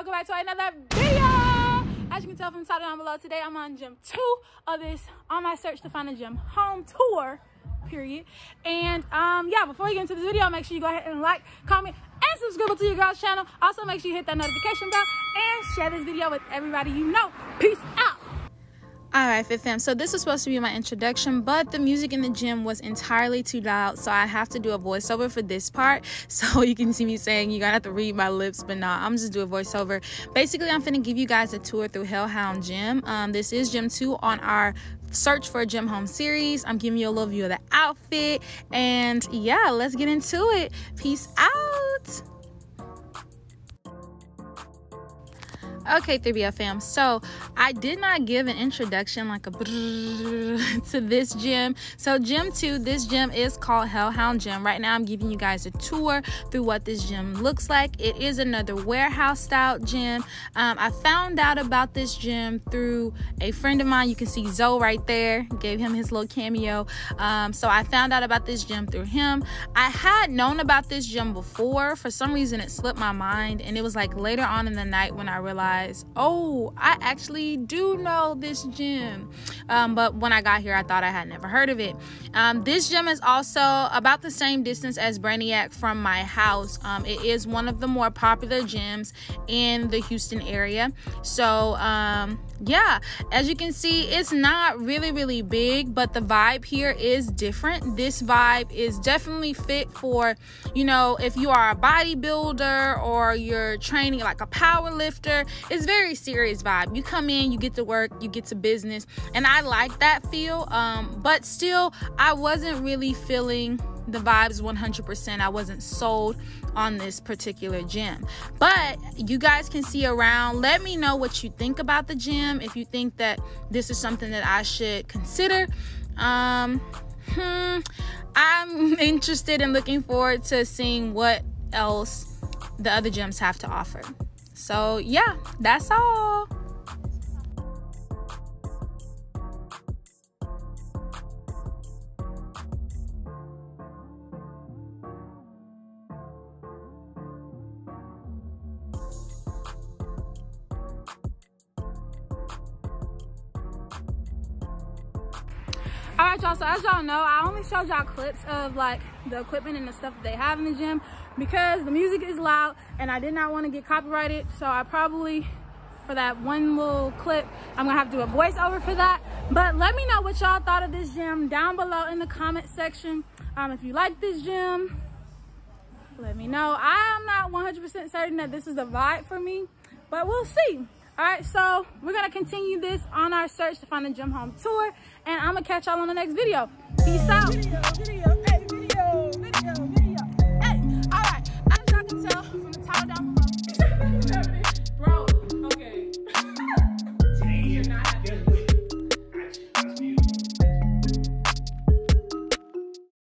another video. As you can tell from the title down below, today I'm on gym two of this on my search to find a gym home tour, period. And um, yeah, before you get into this video, make sure you go ahead and like, comment, and subscribe to your girl's channel. Also, make sure you hit that notification bell and share this video with everybody you know. Peace out. Alright, Fit Fam, so this was supposed to be my introduction, but the music in the gym was entirely too loud, so I have to do a voiceover for this part. So you can see me saying you're gonna have to read my lips, but nah, I'm just do a voiceover. Basically, I'm finna give you guys a tour through Hellhound Gym. Um, this is Gym 2 on our search for a gym home series. I'm giving you a little view of the outfit, and yeah, let's get into it. Peace out. Okay, 3BL fam. So I did not give an introduction like a to this gym. So gym two, this gym is called Hellhound Gym. Right now I'm giving you guys a tour through what this gym looks like. It is another warehouse style gym. Um, I found out about this gym through a friend of mine. You can see Zoe right there. Gave him his little cameo. Um, so I found out about this gym through him. I had known about this gym before. For some reason it slipped my mind and it was like later on in the night when I realized oh, I actually do know this gym. Um, but when I got here, I thought I had never heard of it. Um, this gym is also about the same distance as Brainiac from my house. Um, it is one of the more popular gyms in the Houston area. So, um, yeah, as you can see, it's not really, really big, but the vibe here is different. This vibe is definitely fit for, you know, if you are a bodybuilder or you're training like a power lifter, it's very serious vibe. You come in, you get to work, you get to business, and I like that feel. Um, but still, I wasn't really feeling the vibes 100%. I wasn't sold on this particular gym. But you guys can see around. Let me know what you think about the gym. If you think that this is something that I should consider. Um, hmm, I'm interested and looking forward to seeing what else the other gyms have to offer. So, yeah, that's all. All right y'all so as y'all know i only showed y'all clips of like the equipment and the stuff that they have in the gym because the music is loud and i did not want to get copyrighted so i probably for that one little clip i'm gonna have to do a voiceover for that. But let me know what y'all thought of this gym down below in the comment section. Um, if you like this gym let me know. I'm not 100 percent certain that this is the vibe for me but we'll see all right so we're gonna continue this on our search to find a gym home tour and i'm gonna catch y'all on the next video peace out video, video.